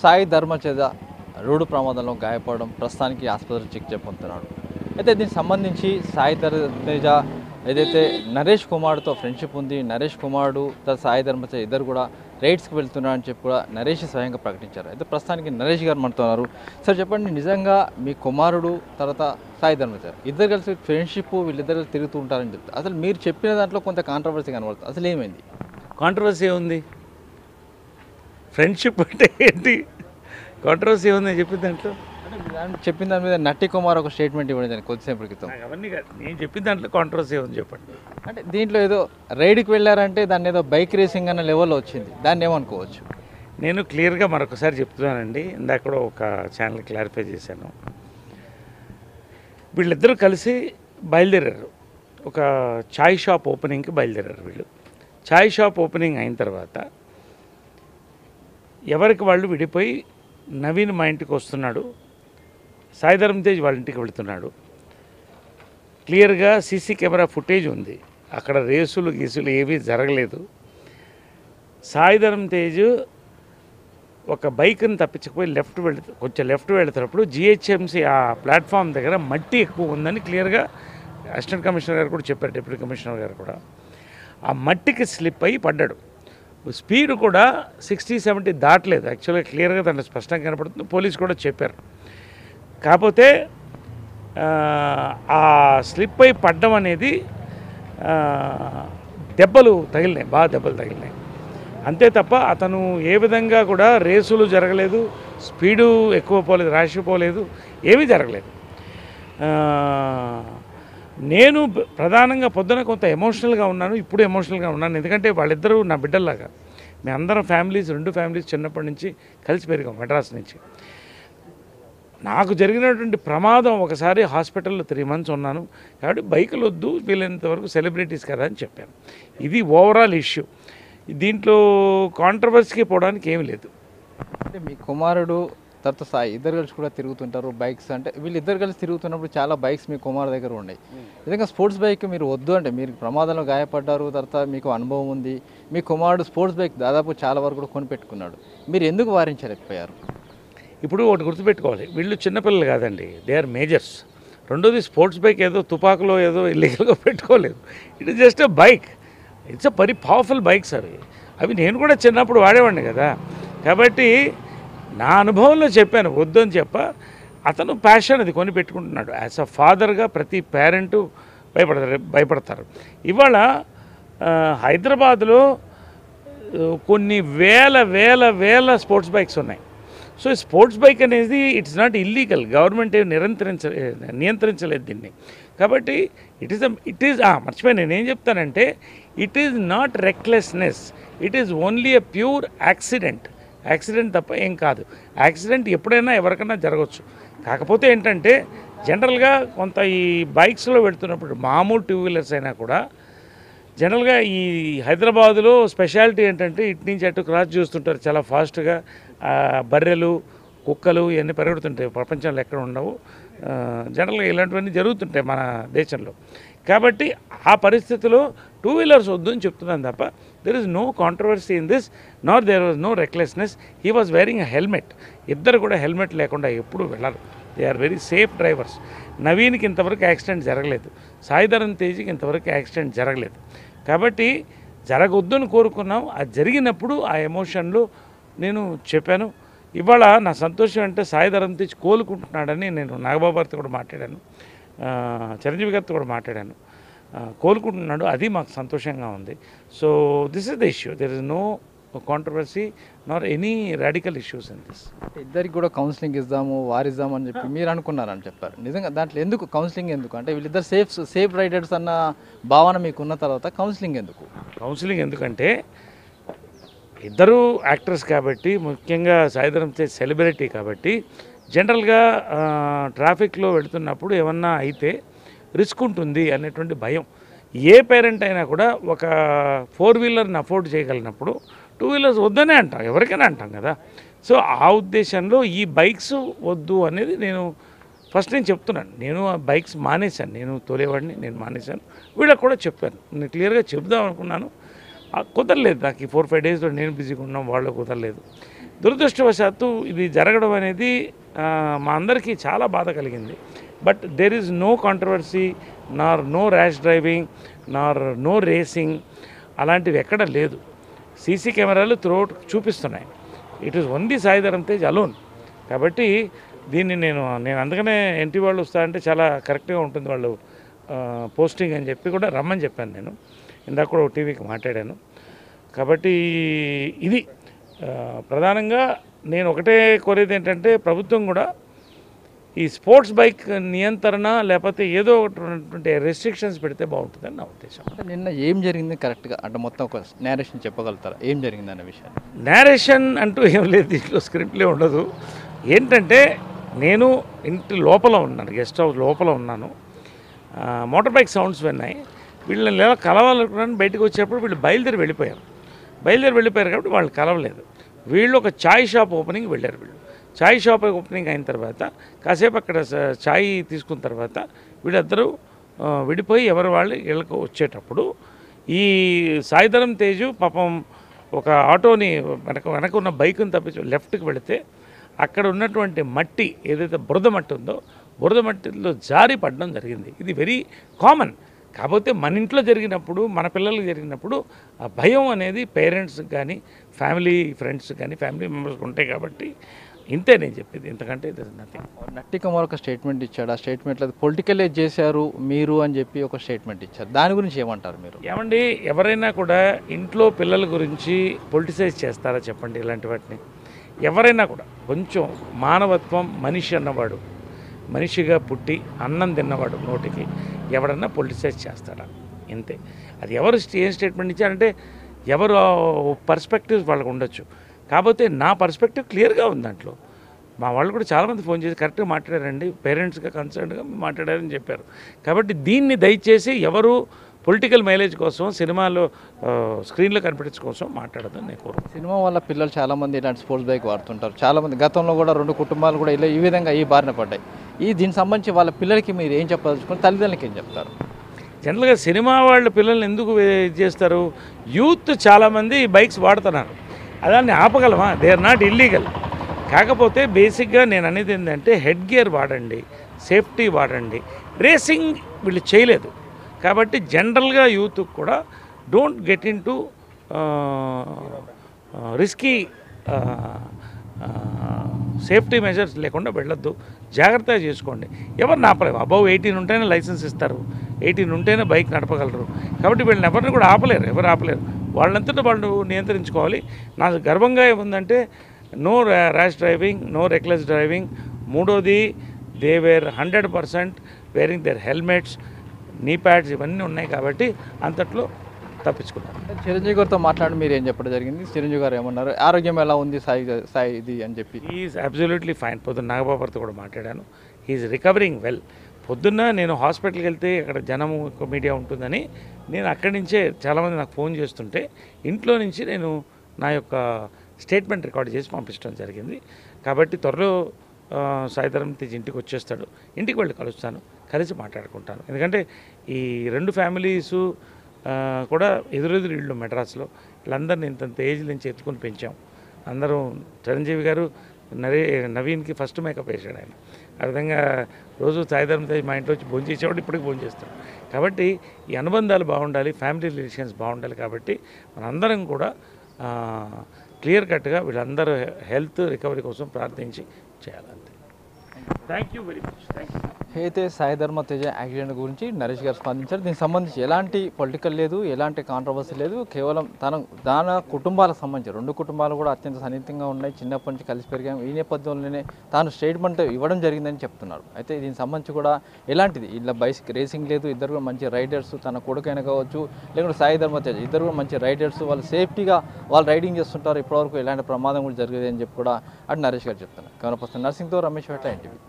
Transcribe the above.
Sai ధర్మచేద road ప్రమాదంలో గాయపడడం ప్రస్తుతానికి ఆసుపత్రి చికిత్స పొందుతున్నాడు. అయితే దీనికి సంబంధించి సాయి ధర్మతేజ ఏదైతే నరేష్ కుమార్తో ఫ్రెండ్షిప్ ఉంది నరేష్ కుమారుడు తర్వాత సాయి ధర్మతేజ ఇద్దరు కూడా రైడ్స్కి వెళ్తున్నారు అని చెప్పి కూడా నరేష్ స్వయంగా ప్రకటించారు. అయితే ప్రస్తుతానికి నరేష్ గారు మనతోన్నారు సార్ చెప్పండి నిజంగా మీ కుమారుడు తర్వాత సాయి ధర్మతేజ ఇద్దరు కలిసి ఫ్రెండ్షిప్ వీళ్ళిద్దరు కలిసి తిరుగుతూ ఉంటారని చెప్తారు. అసలు మీరు చెప్పిన దాంట్లో కొంత కాంట్రవర్సీ కనబడుతుంది. అసలు ఏమైంది? కాంట్రవర్సీ ఉంది ఫ్రెండ్షిప్ అంటే ఏంటి? కాంట్రవర్సీ ఉంది చెప్పిన దాంట్లో? చెప్పిన దాని మీద నట్టి కుమార్ ఒక స్టేట్మెంట్ ఇవ్వడం జరిగింది కొద్దిసేపటి క్రితం. అవన్నీ కాదు. నేను చెప్పిన దాంట్లో కాంట్రవర్సీ ఉంది చెప్పండి. అంటే దీంట్లో ఏదో రైడ్కి వెళ్ళారంటే దాన్ని ఏదో బైక్ రేసింగ్ అన్న లెవెల్లో వచ్చింది. దాన్ని ఏమనుకోవచ్చు? నేను క్లియర్గా మరొకసారి చెప్తున్నానండి. ఇందాక కూడా ఒక ఛానల్ క్లారిఫై చేశాను. వీళ్ళిద్దరూ కలిసి బయలుదేరారు. ఒక చాయ్ షాప్ ఓపెనింగ్కి బయలుదేరారు వీళ్ళు. చాయ్ షాప్ ఓపెనింగ్ అయిన తర్వాత ఎవరికి వాళ్ళు విడిపోయి నవీన్ మా ఇంటికి వస్తున్నాడు సాయిధరం తేజ్ వాళ్ళ ఇంటికి వెళుతున్నాడు. క్లియర్గా సీసీ కెమెరా ఫుటేజ్ ఉంది. అక్కడ రేసులు గీసులు ఏవీ జరగలేదు. సాయిధరం తేజ్ ఒక బైక్ని తప్పించకపోయి లెఫ్ట్ వెళ్ కొంచెం లెఫ్ట్ వెళుతున్నప్పుడు జిహెచ్ఎంసీ ఆ ప్లాట్ఫామ్ దగ్గర మట్టి ఎక్కువ ఉందని క్లియర్గా అసిస్టెంట్ కమిషనర్ గారు కూడా చెప్పారు డిప్యూటీ కమిషనర్ గారు కూడా. ఆ మట్టికి స్లిప్ అయ్యి పడ్డాడు. స్పీడ్ కూడా సిక్స్టీ సెవెంటీ దాటలేదు. యాక్చువల్గా క్లియర్గా దాంట్లో స్పష్టంగా కనపడుతుంది. పోలీస్ కూడా చెప్పారు. కాకపోతే ఆ, స్లిప్ అయి పడ్డం అనేది దెబ్బలు తగిలినాయి. బాగా దెబ్బలు తగిలినాయి. అంతే తప్ప అతను ఏ విధంగా కూడా రేసులు జరగలేదు స్పీడు ఎక్కువ పోలేదు రాసిపోలేదు పోలేదు ఏమీ జరగలేదు. నేను ప్రధానంగా పొద్దున కొంత ఎమోషనల్గా ఉన్నాను ఇప్పుడు ఎమోషనల్గా ఉన్నాను. ఎందుకంటే వాళ్ళిద్దరూ నా బిడ్డల్లాగా. మేము అందరం ఫ్యామిలీస్ రెండు ఫ్యామిలీస్ చిన్నప్పటి నుంచి కలిసి పెరిగాం మెడ్రాస్ నుంచి. నాకు జరిగినటువంటి ప్రమాదం ఒకసారి హాస్పిటల్లో త్రీ మంత్స్ ఉన్నాను. కాబట్టి బైకులు వద్దు వీలైనంత వరకు సెలబ్రిటీస్ కదా అని చెప్పాను. ఇది ఓవరాల్ ఇష్యూ దీంట్లో కాంట్రవర్సీకి పోవడానికి ఏమీ లేదు. అంటే మీ కుమారుడు తర్వాత సాయి ఇద్దరు కలిసి కూడా తిరుగుతుంటారు బైక్స్ అంటే వీళ్ళిద్దరు కలిసి తిరుగుతున్నప్పుడు చాలా బైక్స్ మీ కుమారు దగ్గర ఉన్నాయి నిజంగా స్పోర్ట్స్ బైక్ మీరు వద్దు అంటే మీరు ప్రమాదంలో గాయపడ్డారు తర్వాత మీకు అనుభవం ఉంది. మీ కుమారుడు స్పోర్ట్స్ బైక్ దాదాపు చాలా వరకు కూడా కొనిపెట్టుకున్నాడు. మీరు ఎందుకు వారించలేకపోయారు? ఇప్పుడు ఒకటి గుర్తుపెట్టుకోవాలి. వీళ్ళు చిన్నపిల్లలు కాదండి. దే ఆర్ మేజర్స్ రెండోది స్పోర్ట్స్ బైక్ ఏదో తుపాకులో ఏదో ఇల్లీగల్గా పెట్టుకోలేదు. It is just a bike it's a very powerful bikes అవి అవి నేను కూడా చిన్నప్పుడు వాడేవాడిని కదా. కాబట్టి నా అనుభవంలో చెప్పాను వద్దని చెప్ప. అతను ప్యాషన్ అది కొని పెట్టుకుంటున్నాడు యాజ్ అ ఫాదర్గా ప్రతి పేరెంటు భయపడతారు భయపడతారు. ఇవాళ హైదరాబాద్లో కొన్ని వేల వేల వేల స్పోర్ట్స్ బైక్స్ ఉన్నాయి. సో ఈ స్పోర్ట్స్ బైక్ అనేది ఇట్స్ నాట్ ఇల్లీగల్ గవర్నమెంట్ ఏం నిరంతరించ నియంత్రించలేదు దీన్ని. కాబట్టి ఇట్ ఈస్ ఇట్ ఈస్ మర్చిపోయి నేను ఏం చెప్తానంటే it is not recklessness it is only a pure accident accident తప్ప ఏం కాదు. యాక్సిడెంట్ ఎప్పుడైనా ఎవరికైనా జరగవచ్చు కాకపోతే ఏంటంటే జనరల్గా కొంత ఈ బైక్స్లో వెళుతున్నప్పుడు మామూలు టూ వీలర్స్ అయినా కూడా జనరల్గా ఈ హైదరాబాదులో స్పెషాలిటీ ఏంటంటే ఇటు నుంచి అటు క్రాస్ చూస్తుంటారు చాలా ఫాస్ట్గా. బర్రెలు కుక్కలు ఇవన్నీ పెరుగుతుంటాయి ప్రపంచంలో ఎక్కడ ఉండవు. జనరల్గా ఇలాంటివన్నీ జరుగుతుంటాయి మన దేశంలో. కాబట్టి ఆ పరిస్థితిలో టూ వీలర్స్ వద్దు అని చెప్తున్నాను తప్ప there is no controversy in this not there was no recklessness he was wearing a helmet ఇద్దరు కూడా హెల్మెట్ లేకుండా ఎప్పుడూ వెళ్ళరు. They are very safe drivers నవీన్కి ఇంతవరకు యాక్సిడెంట్ జరగలేదు. సాయిధరన్ తేజ్కి ఇంతవరకు యాక్సిడెంట్ జరగలేదు. కాబట్టి జరగొద్దని కోరుకున్నాం. అది జరిగినప్పుడు ఆ ఎమోషన్లో నేను చెప్పాను. ఇవాళ నా సంతోషం అంటే సాయిధరం తేజ్ కోలుకుంటున్నాడని నేను నాగబాబు గారితో కూడా మాట్లాడాను. చిరంజీవి గారితో కూడా మాట్లాడాను. కోలుకుంటున్నాడు. అది మాకు సంతోషంగా ఉంది. So this is the issue there is no controversy nor any radical issues in this ఇద్దరికి కూడా కౌన్సిలింగ్ ఇద్దాము వారిద్దాము అని చెప్పి మీరు అనుకున్నారని చెప్పారు. నిజంగా దాంట్లో ఎందుకు కౌన్సిలింగ్ ఎందుకు? అంటే వీళ్ళిద్దరు సేఫ్ సేఫ్ రైడర్స్ అన్న భావన మీకు ఉన్న తర్వాత కౌన్సిలింగ్ ఎందుకు? కౌన్సిలింగ్ ఎందుకంటే ఇద్దరు యాక్టర్స్ కాబట్టి ముఖ్యంగా సాయిధరం తేజ్ సెలబ్రిటీ కాబట్టి జనరల్గా ట్రాఫిక్లో వెళుతున్నప్పుడు ఏమన్నా అయితే రిస్క్ ఉంటుంది అనేటువంటి భయం. ఏ పేరెంట్ అయినా కూడా ఒక ఫోర్ వీలర్ని అఫోర్డ్ చేయగలిగినప్పుడు టూ వీలర్స్ వద్దనే అంటాం ఎవరికైనా అంటాం కదా. సో ఆ ఉద్దేశంలో ఈ బైక్స్ వద్దు అనేది నేను ఫస్ట్ నేను చెప్తున్నాను. నేను ఆ బైక్స్ మానేశాను. నేను తోలేవాడిని నేను మానేశాను. వీళ్ళకి కూడా చెప్పాను. నేను క్లియర్గా చెప్దాం అనుకున్నాను. కుదరలేదు నాకు ఈ ఫోర్ ఫైవ్ డేస్లో నేను బిజీగా ఉన్నాం వాళ్ళు కుదరలేదు. దురదృష్టవశాత్తు ఇది జరగడం అనేది మా అందరికీ చాలా బాధ కలిగింది. But there is no controversy nor no rash driving nor no racing అలాంటివి ఎక్కడ లేదు. సీసీ కెమెరాలు త్రోట్ చూపిస్తున్నాయి. It is only Sai Dharam Tej alone కాబట్టి దీన్ని నేను నేను అందుకనే ఎన్టీ వాళ్ళు వస్తా అంటే చాలా కరెక్ట్గా ఉంటుంది వాళ్ళు. పోస్టింగ్ అని చెప్పి కూడా రమ్మని చెప్పాను నేను. ఇందాక కూడా టీవీకి మాట్లాడాను. కాబట్టి ఇది ప్రధానంగా నేను ఒకటే కోరేది ఏంటంటే ప్రభుత్వం కూడా ఈ స్పోర్ట్స్ బైక్ నియంత్రణ లేకపోతే ఏదో ఒకటి రెస్ట్రిక్షన్స్ పెడితే బాగుంటుందని నా ఉద్దేశం. అంటే నిన్న ఏం జరిగింది కరెక్ట్గా అంటే మొత్తం ఒక నేరేషన్ చెప్పగలుగుతారా? ఏం జరిగింది అన్న విషయాన్ని? నేరేషన్ అంటూ ఏం లేదు దీంట్లో స్క్రిప్ట్లే ఉండదు. ఏంటంటే నేను ఇంటి లోపల ఉన్నాను గెస్ట్ హౌస్ లోపల ఉన్నాను. మోటార్ బైక్ సౌండ్స్ విన్నాయి. వీళ్ళని ఎలా కలవాలనుకున్నాను బయటకు వచ్చేటప్పుడు వీళ్ళు బయలుదేరి వెళ్ళిపోయారు. బయలుదేరి వెళ్ళిపోయారు కాబట్టి వాళ్ళు కలవలేదు. వీళ్ళు ఒక చాయ్ షాప్ ఓపెనింగ్ వెళ్ళారు వీళ్ళు. చాయ్ షాప్ ఓపెనింగ్ అయిన తర్వాత కాసేపు అక్కడ ఛాయ్ చాయ్ తీసుకున్న తర్వాత వీళ్ళిద్దరూ విడిపోయి ఎవరు వాళ్ళు వీళ్ళకు వచ్చేటప్పుడు ఈ సాయిధరం తేజు పాపం ఒక ఆటోని వెనక వెనక ఉన్న బైక్ని తప్పించి లెఫ్ట్కి వెళితే అక్కడ ఉన్నటువంటి మట్టి ఏదైతే బురద మట్టి ఉందో బురద మట్టిలో జారి పడడం జరిగింది. ఇది వెరీ కామన్ కాకపోతే మన ఇంట్లో జరిగినప్పుడు మన పిల్లలకు జరిగినప్పుడు ఆ భయం అనేది పేరెంట్స్కి కానీ ఫ్యామిలీ ఫ్రెండ్స్ కానీ ఫ్యామిలీ మెంబర్స్కి ఉంటాయి కాబట్టి ఇంతే నేను చెప్పేది. ఇంతకంటే ఇది నథింగ్ నట్టి కుమార్ ఒక స్టేట్మెంట్ ఇచ్చాడు. ఆ స్టేట్మెంట్లో పొలిటికలే చేశారు మీరు అని చెప్పి ఒక స్టేట్మెంట్ ఇచ్చారు. దాని గురించి ఏమంటారు మీరు? ఏమండి ఎవరైనా కూడా ఇంట్లో పిల్లల గురించి పొలిటిసైజ్ చేస్తారా చెప్పండి ఇలాంటి వాటిని? ఎవరైనా కూడా. కొంచెం మానవత్వం మనిషి అన్నవాడు. మనిషిగా పుట్టి అన్నం తిన్నవాడు నోటికి ఎవడన్నా పొలిటిసైజ్ చేస్తాడా? ఇంతే. అది ఎవరు ఏం స్టేట్మెంట్ ఇచ్చారంటే ఎవరు పర్స్పెక్టివ్స్ వాళ్ళకు ఉండొచ్చు. కాకపోతే నా పర్స్పెక్టివ్ క్లియర్గా ఉంది దాంట్లో. మా వాళ్ళు కూడా చాలామంది ఫోన్ చేసి కరెక్ట్గా మాట్లాడారండి పేరెంట్స్గా కన్సర్న్గా మాట్లాడారని చెప్పారు. కాబట్టి దీన్ని దయచేసి ఎవరు పొలిటికల్ మైలేజ్ కోసం సినిమాలో స్క్రీన్లో కనిపించడం కోసం మాట్లాడదని నేను కోరు సినిమా వల్ల పిల్లలు చాలామంది ఇలాంటి స్పోర్ట్స్ బైక్ వాడుతుంటారు. చాలామంది గతంలో కూడా రెండు కుటుంబాలు కూడా ఇలా ఈ విధంగా ఈ బారిన పడ్డాయి. ఈ దీనికి సంబంధించి వాళ్ళ పిల్లలకి మీరు ఏం చెప్పదలుచుకుని తల్లిదండ్రులకి ఏం చెప్తారు? జనరల్గా సినిమా వాళ్ళ పిల్లల్ని ఎందుకు ఇది చేస్తారు? యూత్ చాలామంది బైక్స్ వాడుతున్నారు. అదాన్ని ఆపగలమా? దే ఆర్ నాట్ ఇల్లీగల్ కాకపోతే బేసిక్గా నేను అనేది ఏంటంటే హెడ్ గేర్ వాడండి సేఫ్టీ వాడండి. రేసింగ్ వీళ్ళు చేయలేదు. కాబట్టి జనరల్గా యూత్ కూడా don't get into risky safety measures లేకుండా వెళ్ళొద్దు. జాగ్రత్తగా చేసుకోండి. ఎవరు ఆపలేము అబౌవ్ ఎయిటీన్ ఉంటేనే లైసెన్స్ ఇస్తారు. ఎయిటీన్ ఉంటేనే బైక్ నడపగలరు. కాబట్టి వీళ్ళని ఎవరిని కూడా ఆపలేరు ఎవరు ఆపలేరు. వాళ్ళంతటా వాళ్ళు నియంత్రించుకోవాలి. నాకు గర్వంగా ఏముందంటే no rash driving no reckless driving. మూడోది they were hundred percent wearing their helmets knee pads ఇవన్నీ ఉన్నాయి కాబట్టి అంతట్లో తప్పించుకున్నారు. చిరంజీవి గారితో మాట్లాడి మీరు ఏం చెప్పడం జరిగింది? చిరంజీవి గారు ఏమన్నారు? ఆరోగ్యం ఎలా ఉంది? సాయి సాయి ఇది అని చెప్పి. ఈజ్ అబ్జల్యూట్లీ ఫైన్ పొద్దున్న నాగబాబుతో కూడా మాట్లాడాను. హీఈస్ రికవరింగ్ వెల్ పొద్దున్న నేను హాస్పిటల్కి వెళ్తే అక్కడ జనము మీడియా ఉంటుందని నేను అక్కడి నుంచే చాలామంది నాకు ఫోన్ చేస్తుంటే ఇంట్లో నుంచి నేను నా యొక్క స్టేట్మెంట్ రికార్డ్ చేసి పంపించడం జరిగింది. కాబట్టి త్వరలో సాయిధరం తేజ్ ఇంటికి వచ్చేస్తాడు. ఇంటికి వెళ్ళి కలుస్తాను. కలిసి మాట్లాడుకుంటాను. ఎందుకంటే ఈ రెండు ఫ్యామిలీసు కూడా ఎదురెదురు ఇళ్ళు మెడ్రాస్లో వీళ్ళందరినీ ఇంతంత ఏజ్ నుంచి ఎత్తుకొని పెంచాం. అందరూ చిరంజీవి గారు నరే నవీన్కి ఫస్ట్ మేకప్ వేశాడు ఆయన. ఆ విధంగా రోజు సాయిధరం తేజ్ మా ఇంట్లో వచ్చి భోజనం చేసేవాడు ఇప్పటికి భోజనం చేస్తాడు. కాబట్టి ఈ అనుబంధాలు బాగుండాలి ఫ్యామిలీ రిలేషన్స్ బాగుండాలి కాబట్టి మనందరం కూడా క్లియర్ కట్గా వీళ్ళందరూ హెల్త్ రికవరీ కోసం ప్రార్థించి చేయాలంతే. Thank you very much. Thank you అయితే సాయి ధర్మ తేజ యాక్సిడెంట్ గురించి నరేష్ గారు స్పందించారు దీనికి సంబంధించి ఎలాంటి పొలిటికల్ లేదు ఎలాంటి కాంట్రవర్సీ లేదు కేవలం తన దాని కుటుంబాలకు సంబంధించి రెండు కుటుంబాలు కూడా అత్యంత సన్నిహితంగా ఉన్నాయి. చిన్నప్పటి నుంచి కలిసి పెరిగాం. ఈ నేపథ్యంలోనే తాను స్టేట్మెంట్ ఇవ్వడం జరిగిందని చెప్తున్నారు. అయితే దీనికి సంబంధించి కూడా ఎలాంటిది? ఇలా బైక్ రేసింగ్ లేదు ఇద్దరు కూడా మంచి రైడర్స్ తన కొడుకైనా కావచ్చు లేకుంటే సాయి ధర్మ తేజ ఇద్దరు కూడా మంచి రైడర్స్ వాళ్ళు సేఫ్టీగా వాళ్ళు రైడింగ్ చేస్తుంటారు. ఇప్పటివరకు ఎలాంటి ప్రమాదం కూడా జరిగేది అని చెప్పి కూడా అటు నరేష్ గారు చెప్తున్నారు. కనుక నర్సింగ్తో రమేష్ వెట్ల ఎన్టీవీ.